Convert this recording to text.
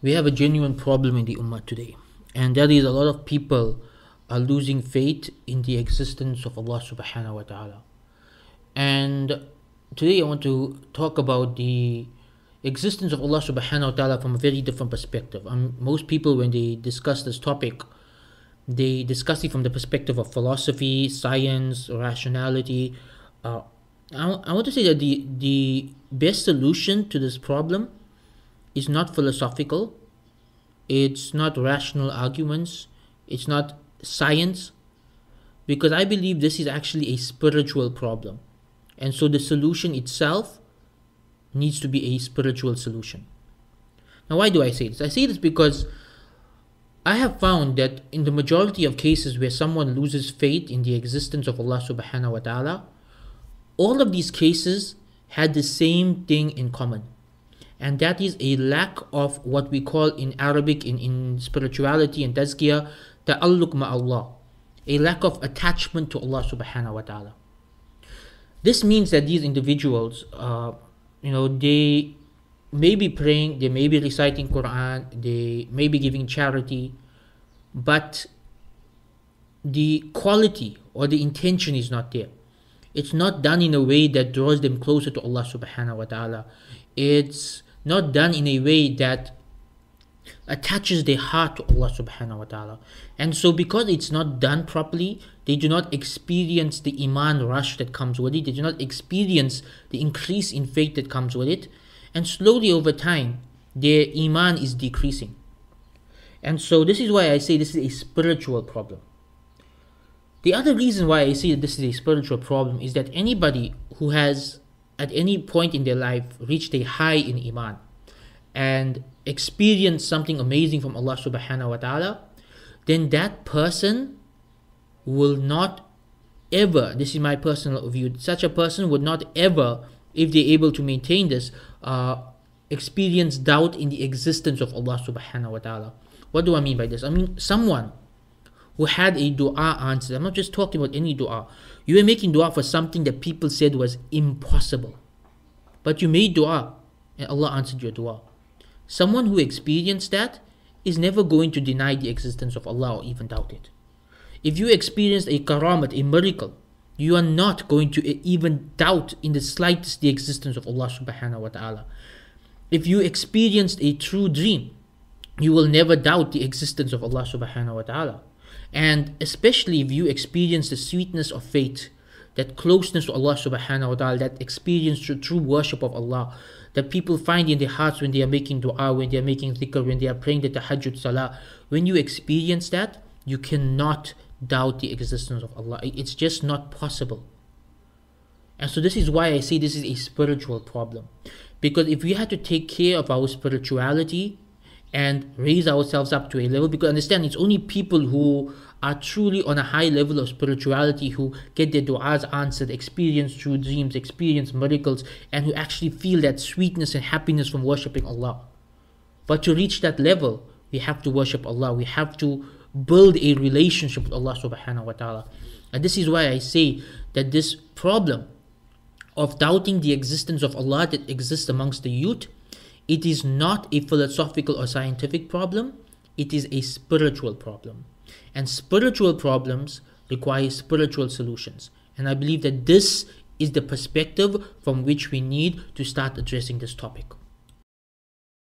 we have a genuine problem in the Ummah today, and that is a lot of people are losing faith in the existence of Allah subhanahu wa ta'ala. And today I want to talk about the existence of Allah subhanahu wa ta'ala from a very different perspective. Um, most people, when they discuss this topic, they discuss it from the perspective of philosophy, science, rationality. Uh, I, I want to say that the, the best solution to this problem is not philosophical, it's not rational arguments, it's not science, because I believe this is actually a spiritual problem. And so the solution itself needs to be a spiritual solution. Now, why do I say this? I say this because I have found that in the majority of cases where someone loses faith in the existence of Allah subhanahu wa ta'ala, all of these cases had the same thing in common. And that is a lack of what we call in Arabic, in, in spirituality and tazkiyah, ta'alluq ma'allah. A lack of attachment to Allah subhanahu wa ta'ala. This means that these individuals, uh, you know, they may be praying, they may be reciting Quran, they may be giving charity, but the quality or the intention is not there. It's not done in a way that draws them closer to Allah subhanahu wa ta'ala. It's not done in a way that attaches their heart to Allah subhanahu wa ta'ala. And so because it's not done properly, they do not experience the iman rush that comes with it. They do not experience the increase in faith that comes with it. And slowly over time, their iman is decreasing. And so this is why I say this is a spiritual problem. The other reason why I say that this is a spiritual problem is that anybody who has at any point in their life reached a high in iman and experienced something amazing from Allah subhanahu wa ta'ala, then that person will not ever, this is my personal view, such a person would not ever, if they're able to maintain this, uh, experience doubt in the existence of Allah subhanahu wa ta'ala. What do I mean by this? I mean someone who had a dua answered. I'm not just talking about any dua. You were making dua for something that people said was impossible. But you made dua and Allah answered your dua. Someone who experienced that is never going to deny the existence of Allah or even doubt it. If you experienced a karamat, a miracle, you are not going to even doubt in the slightest the existence of Allah subhanahu wa ta'ala. If you experienced a true dream, you will never doubt the existence of Allah subhanahu wa ta'ala. And especially if you experience the sweetness of faith, that closeness to Allah subhanahu wa ta'ala, that experience through true worship of Allah, that people find in their hearts when they are making dua, when they are making dhikr, when they are praying the tahajjud salah. When you experience that, you cannot doubt the existence of Allah. It's just not possible. And so this is why I say this is a spiritual problem. Because if we had to take care of our spirituality, and raise ourselves up to a level because understand it's only people who are truly on a high level of spirituality who get their du'as answered, experience true dreams, experience miracles, and who actually feel that sweetness and happiness from worshipping Allah. But to reach that level, we have to worship Allah. We have to build a relationship with Allah subhanahu wa ta'ala. And this is why I say that this problem of doubting the existence of Allah that exists amongst the youth it is not a philosophical or scientific problem, it is a spiritual problem. And spiritual problems require spiritual solutions. And I believe that this is the perspective from which we need to start addressing this topic.